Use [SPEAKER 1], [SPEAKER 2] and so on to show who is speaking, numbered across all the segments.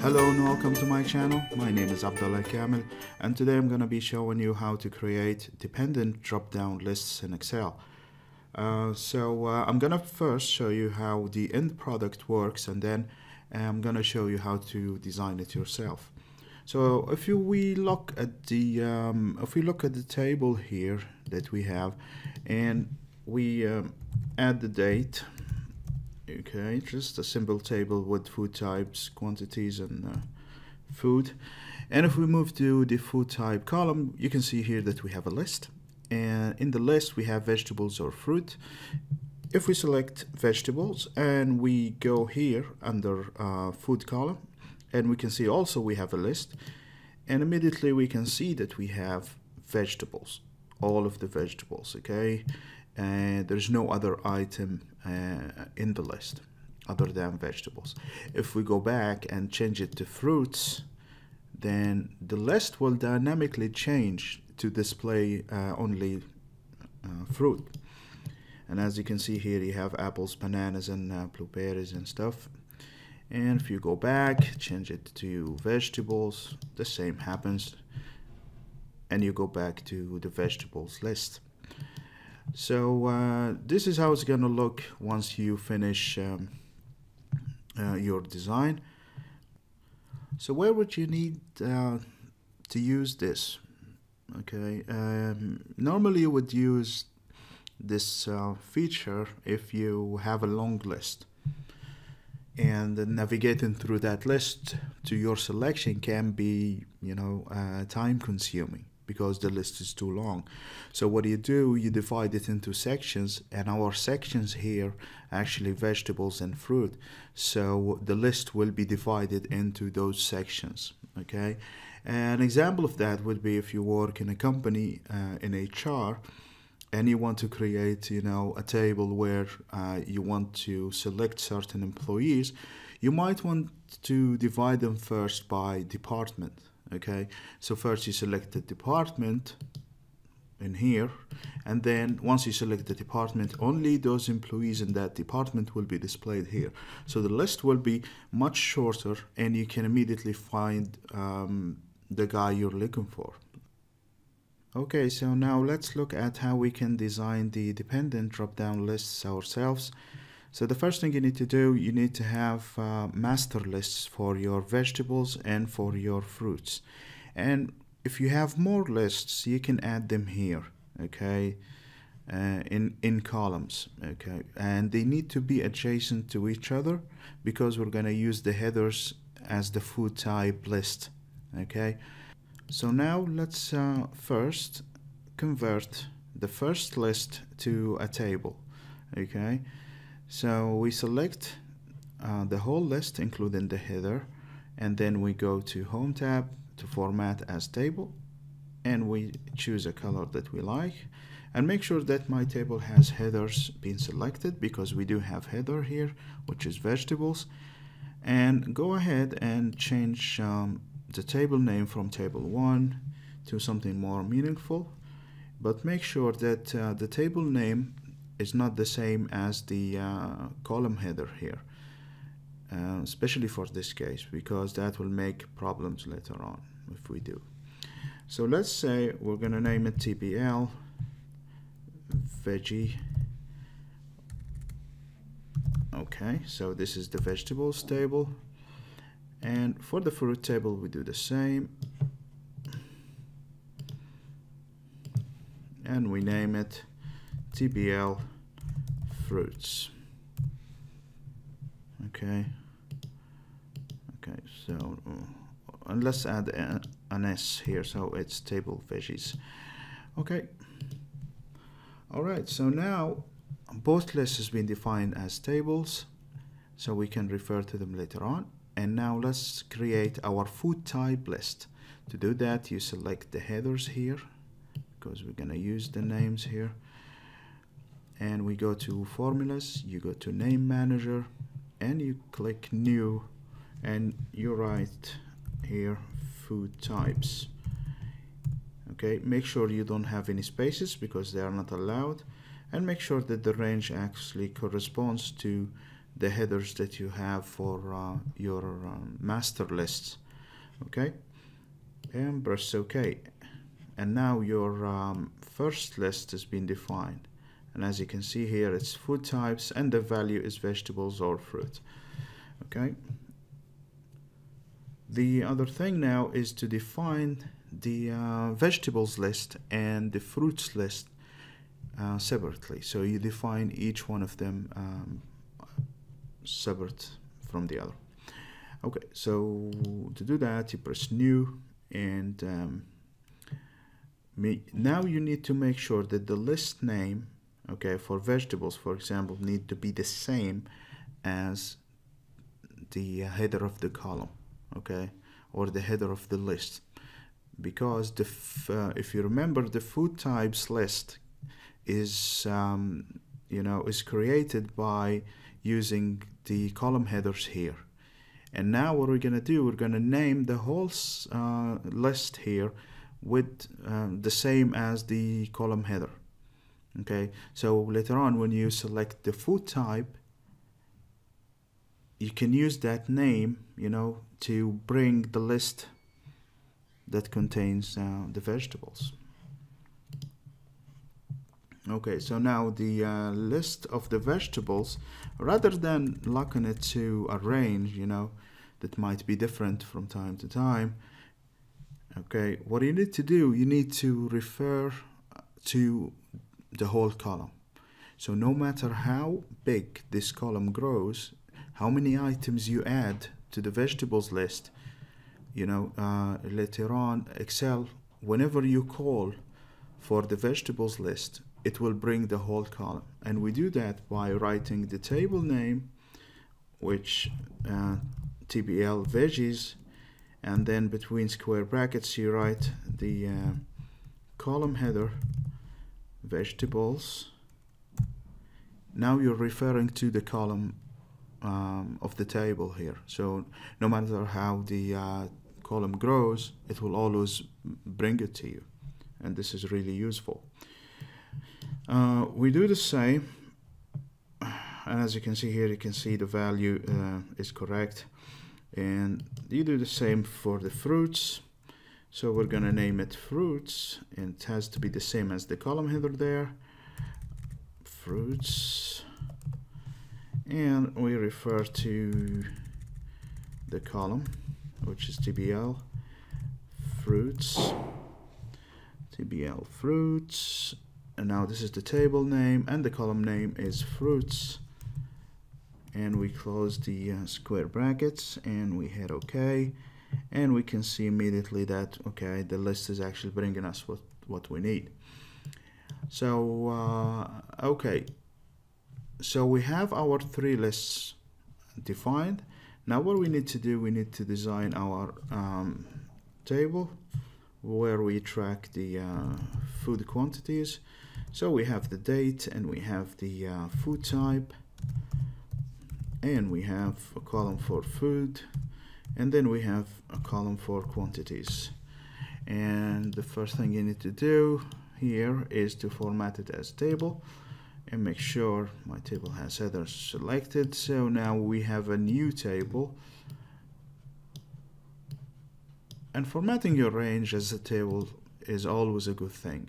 [SPEAKER 1] Hello and welcome to my channel. My name is Abdallah Kamil and today I'm going to be showing you how to create dependent drop-down lists in Excel. Uh, so uh, I'm going to first show you how the end product works and then I'm going to show you how to design it yourself. So if you, we look at the um, if we look at the table here that we have and we um, add the date okay just a simple table with food types quantities and uh, food. And if we move to the food type column you can see here that we have a list. And in the list we have vegetables or fruit. If we select vegetables and we go here under uh, food column and we can see also we have a list and immediately we can see that we have vegetables all of the vegetables okay and there's no other item uh, in the list other than vegetables. If we go back and change it to fruits, then the list will dynamically change to display uh, only uh, fruit. And as you can see here, you have apples, bananas, and uh, blueberries and stuff. And if you go back, change it to vegetables, the same happens. And you go back to the vegetables list. So uh, this is how it's gonna look once you finish um, uh, your design. So where would you need uh, to use this? Okay, um, normally you would use this uh, feature if you have a long list and navigating through that list to your selection can be you know uh, time consuming because the list is too long. So what you do, you divide it into sections and our sections here actually vegetables and fruit. So the list will be divided into those sections, okay? An example of that would be if you work in a company uh, in HR and you want to create, you know, a table where uh, you want to select certain employees, you might want to divide them first by department okay? So first you select the department in here and then once you select the department only those employees in that department will be displayed here. So the list will be much shorter and you can immediately find um, the guy you're looking for. Okay so now let's look at how we can design the dependent drop down lists ourselves so the first thing you need to do, you need to have uh, master lists for your vegetables and for your fruits. And if you have more lists, you can add them here, okay, uh, in, in columns, okay. And they need to be adjacent to each other because we're gonna use the headers as the food type list, okay. So now let's uh, first convert the first list to a table, okay. So we select uh, the whole list including the header and then we go to home tab to format as table and we choose a color that we like and make sure that my table has headers being selected because we do have header here which is vegetables and go ahead and change um, the table name from table 1 to something more meaningful but make sure that uh, the table name is not the same as the uh, column header here uh, especially for this case because that will make problems later on if we do. So let's say we're gonna name it TBL veggie. Okay so this is the vegetables table. And for the fruit table we do the same. And we name it TBL fruits. Okay. Okay, so uh, and let's add an S here, so it's table veggies. Okay. All right, so now both lists has been defined as tables, so we can refer to them later on. And now let's create our food type list. To do that, you select the headers here, because we're gonna use the names here and we go to formulas you go to name manager and you click new. And you write here food types. Okay make sure you don't have any spaces because they are not allowed. And make sure that the range actually corresponds to the headers that you have for uh, your um, master lists. Okay? And press ok and now your um, first list has been defined and as you can see here it's food types and the value is vegetables or fruit. Okay? The other thing now is to define the uh, vegetables list and the fruits list uh, separately. So you define each one of them um, separate from the other. Okay so to do that you press new and um, now you need to make sure that the list name okay for vegetables for example need to be the same as the header of the column okay or the header of the list. Because the uh, if you remember the food types list is um, you know is created by using the column headers here. And now what we're gonna do we're gonna name the whole uh, list here with um, the same as the column header okay? So later on when you select the food type you can use that name you know to bring the list that contains uh, the vegetables. Okay so now the uh, list of the vegetables rather than locking it to a range you know that might be different from time to time okay what you need to do you need to refer to the whole column. So no matter how big this column grows how many items you add to the vegetables list you know uh, later on Excel whenever you call for the vegetables list it will bring the whole column. And we do that by writing the table name which uh, TBL veggies and then between square brackets you write the uh, column header vegetables. Now you're referring to the column um, of the table here. So no matter how the uh, column grows it will always bring it to you. And this is really useful. Uh, we do the same. And as you can see here you can see the value uh, is correct. And you do the same for the fruits so we're gonna name it fruits and it has to be the same as the column header there. Fruits. And we refer to the column which is TBL fruits. TBL fruits. And now this is the table name and the column name is fruits. And we close the uh, square brackets and we hit OK and we can see immediately that okay the list is actually bringing us what what we need. So uh, okay. So we have our three lists defined. Now what we need to do we need to design our um, table where we track the uh, food quantities. So we have the date and we have the uh, food type. And we have a column for food and then we have a column for quantities. And the first thing you need to do here is to format it as table and make sure my table has headers selected. So now we have a new table. And formatting your range as a table is always a good thing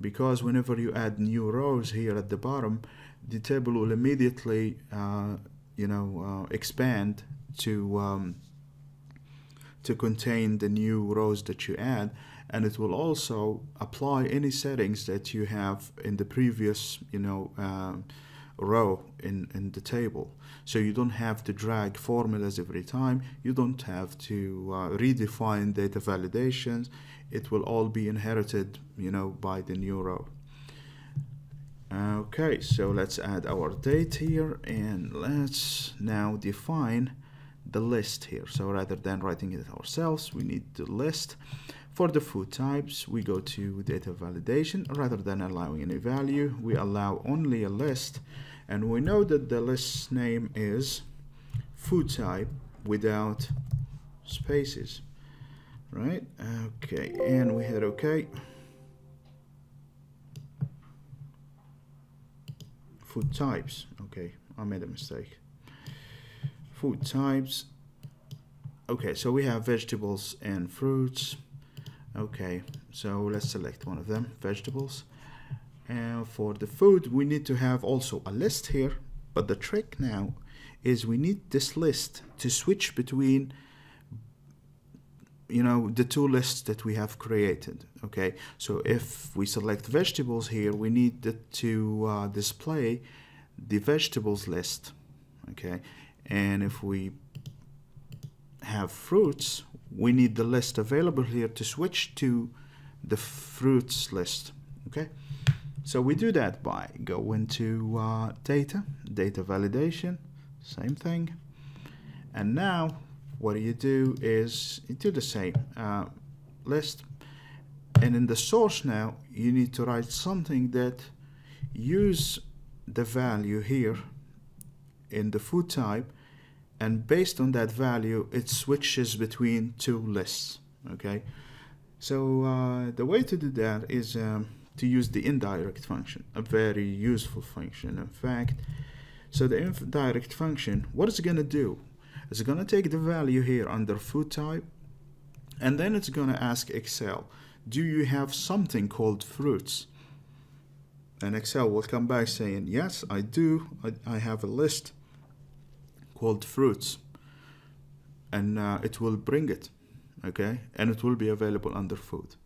[SPEAKER 1] because whenever you add new rows here at the bottom the table will immediately uh, you know uh, expand to um, to contain the new rows that you add and it will also apply any settings that you have in the previous you know uh, row in in the table. So you don't have to drag formulas every time. You don't have to uh, redefine data validations. It will all be inherited you know by the new row. Okay so let's add our date here and let's now define the list here. So rather than writing it ourselves we need the list. For the food types we go to data validation. Rather than allowing any value we allow only a list. And we know that the list name is food type without spaces right? Okay and we hit okay food types. Okay I made a mistake food types. Okay so we have vegetables and fruits. Okay so let's select one of them vegetables. And for the food we need to have also a list here but the trick now is we need this list to switch between you know the two lists that we have created okay? So if we select vegetables here we need to uh, display the vegetables list okay and if we have fruits we need the list available here to switch to the fruits list okay? So we do that by go into uh, data data validation same thing. And now what you do is you do the same uh, list. And in the source now you need to write something that use the value here in the food type and based on that value it switches between two lists okay? So uh, the way to do that is um, to use the indirect function a very useful function in fact. So the indirect function what is it going to do? It's going to take the value here under food type and then it's going to ask Excel do you have something called fruits? And Excel will come back saying yes I do. I, I have a list called fruits and uh, it will bring it okay and it will be available under food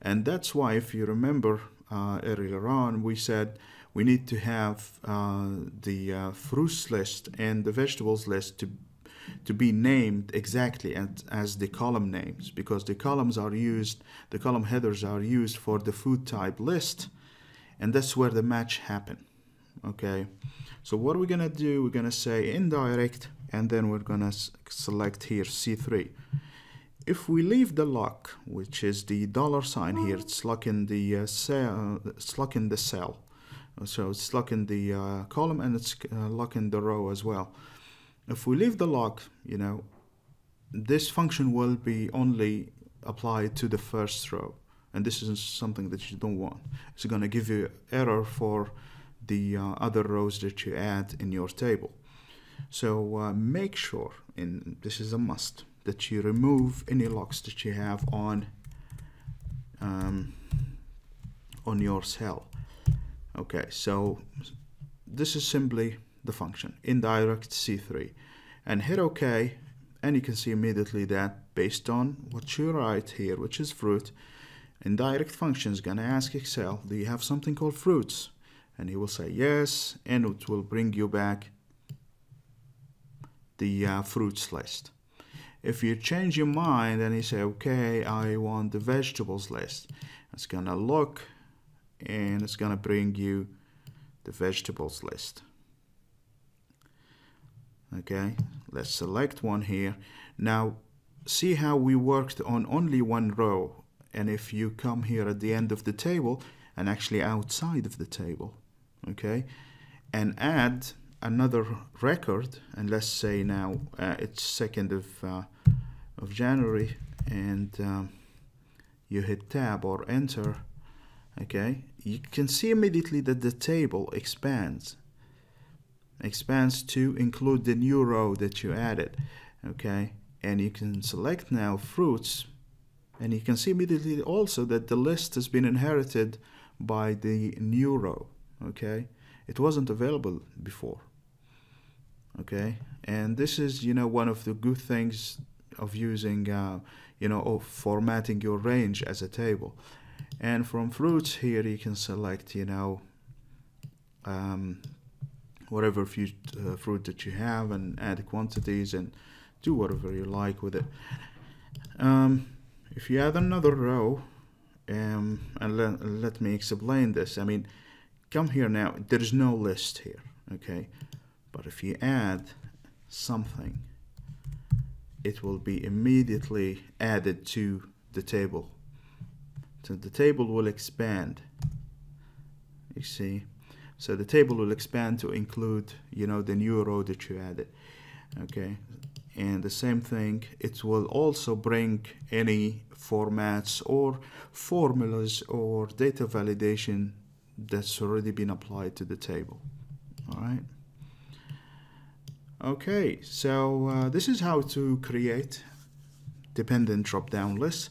[SPEAKER 1] and that's why if you remember uh, earlier on we said we need to have uh, the uh, fruits list and the vegetables list to to be named exactly as, as the column names because the columns are used, the column headers are used for the food type list and that's where the match happen. Okay, so what we're gonna do, we're gonna say indirect and then we're gonna select here C3. If we leave the lock, which is the dollar sign here, it's locking the uh, cell, it's locking the cell. So it's locking the uh, column and it's uh, locking the row as well if we leave the lock, you know, this function will be only applied to the first row. And this isn't something that you don't want. It's going to give you error for the uh, other rows that you add in your table. So uh, make sure, and this is a must, that you remove any locks that you have on um, on your cell. Okay, so this is simply the function indirect C3 and hit OK and you can see immediately that based on what you write here which is fruit indirect function is gonna ask Excel do you have something called fruits and he will say yes and it will bring you back the uh, fruits list. If you change your mind and you say okay I want the vegetables list it's gonna look and it's gonna bring you the vegetables list. Okay let's select one here. Now see how we worked on only one row. And if you come here at the end of the table and actually outside of the table okay and add another record and let's say now uh, it's second of uh, of January and um, you hit tab or enter okay? You can see immediately that the table expands expands to include the new row that you added okay? And you can select now fruits and you can see immediately also that the list has been inherited by the new row okay it wasn't available before okay and this is you know one of the good things of using uh, you know of formatting your range as a table and from fruits here you can select you know um, whatever fruit, uh, fruit that you have and add quantities and do whatever you like with it. Um, if you add another row, um, and let, let me explain this. I mean, come here now, there is no list here, okay? But if you add something, it will be immediately added to the table. So the table will expand. You see? So the table will expand to include, you know, the new row that you added. Okay. And the same thing, it will also bring any formats or formulas or data validation that's already been applied to the table. All right. Okay, so uh, this is how to create dependent drop-down lists.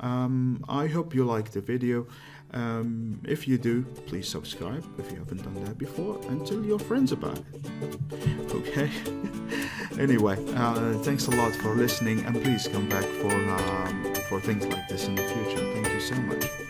[SPEAKER 1] Um, I hope you liked the video. Um, if you do, please subscribe if you haven't done that before and tell your friends about it. Okay? anyway, uh, thanks a lot for listening and please come back for, um, for things like this in the future. Thank you so much.